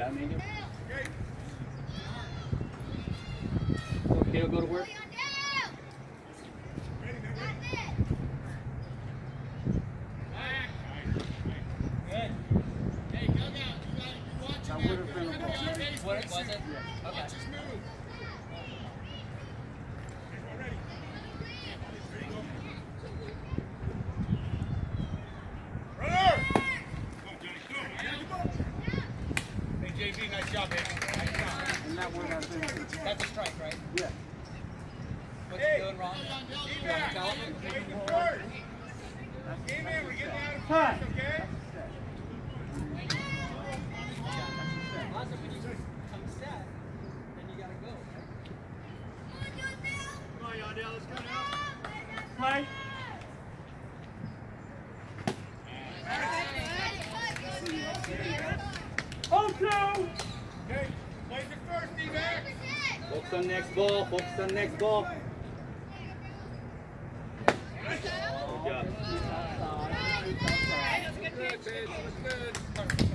I mean, okay, will go to work. Would JB, nice job, man. Nice job. And that would have been. That's a strike, right? Yeah. What's he doing wrong? You want to tell him? Game in, we're getting out of Hi. first, okay? Also, Focus on next ball. Focus on next ball. Good job. Good, that's good.